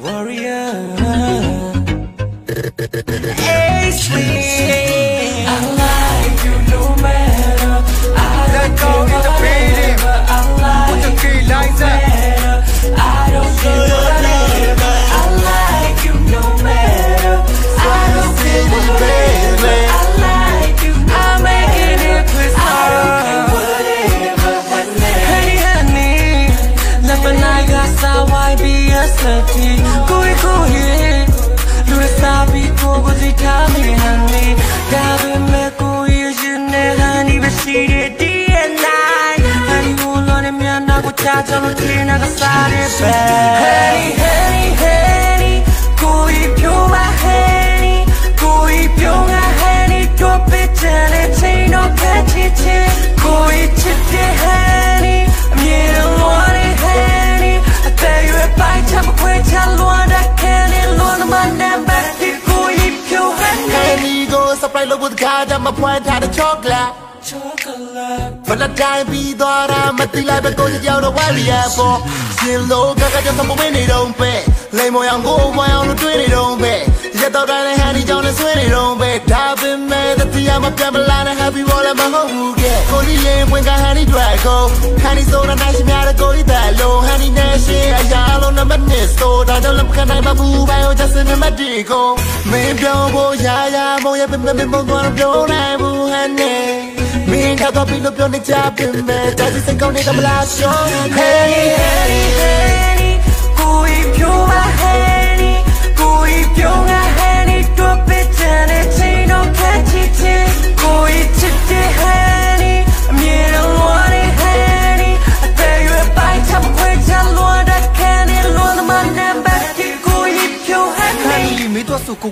warrior. Hey, sweet. सकती कोई कोई रुसाबी को गुजिठा में हनी डाब में कोई जुने हनी बसीरे दिए नाई हनी उलोने में ना कुछ चलो तीन ना सारे बैरी हेरी हेरी कोई प्योंगा हेरी कोई प्योंगा surprise look with God I'm a point out of chocolate chocolate ဖလတိုင်းပြီးသွားတာမတိလိုက်ပဲကိုကြောက်တော့ဝါလီယာပေါ်ရှင်လို့ကကကြသမဝင်းနေတော့ပဲလိမ်မောင်ကိုဝိုင်းအောင်လို့တွေးနေတော့ပဲရတော့တိုင်းဟန်ဒီကြောင့်လည်းဆွေးနေတော့ပဲဒါပေမဲ့တတိယမပြန်မလာနဲ့ happy wall မဟုတ်ဘူး 꼬리에 웬가하니 드라고 하니 소라 다시 미아라 꼬리 달로 하니 내시 아야로 나만 냈어 다들 람카나 바부바요 자스는 마디고 매벼보 야야 뭐야 뱀뱀뱀 뭔가로 변하고 하네 민다고 빌로 변해 잡힌 매 다시 생각 내가 몰랐어 Hey hey hey 구입 교화 hey 구입 교화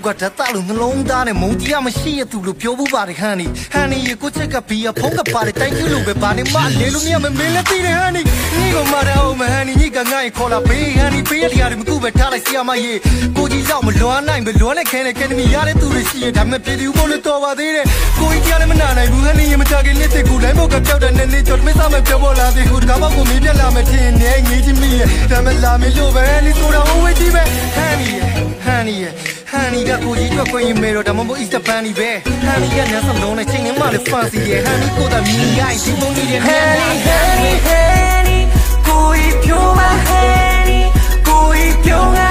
ကိုကဓာတ်လို့နှလုံးသားနဲ့မုံတရားမရှိရသူလို့ပြောဘူးပါတယ်ဟန်နီဟန်နီရေကိုချက်ကဘီယာဖုံးကပါတယ်တိုင်းကျလို့ပဲဘာနေမလဲလို့မရမမင်းလည်းသိတယ်ဟန်နီညီကမရအောင်မဟန်နီညီကငါ့ရင်ခေါ်လာဘေးဟန်နီပေးရတရားတွေမကူပဲထားလိုက်စီရမရေကိုကြီးရောက်မလွမ်းနိုင်ပဲလွမ်းနဲ့ခဲနဲ့ကဲနမီရတဲ့သူတွေရှိရဒါပေမဲ့ပြည်သူဘုံနဲ့တော်ပါသေးတယ်ကိုကြီးတရားလည်းမနာနိုင်ဘူးဟန်နီရေမကြခင်လက်တဲ့ကူတိုင်းဘောကပြောက်တဲ့နဲ့နေချော်မင်းစားမဲ့ပြောပေါ်လာသေးဘူးတကားဘောက်ကိုမင်းပြလာမယ်ထင်နေငေးချင်းမိရဲ့ဒါပေမဲ့လာမလို့ပဲနီဆိုတာ ဟန်နီကကိုကြီးအတွက်ခွင့်ရင်မေတော့ဒါမှမဟုတ် Easter Bunny ပဲဟန်နီကညစလုံးနဲ့ချိန်နေမှလည်း fancy ရဲ့ဟန်နီကိုသာမြင်ရရင်ဒီပုံကြီးရဲ့ Henny, Henny, Henny, ကိုယ်ပြိုးပါ Henny, ကိုယ်ပြိုးငါ Henny တော့ပဲ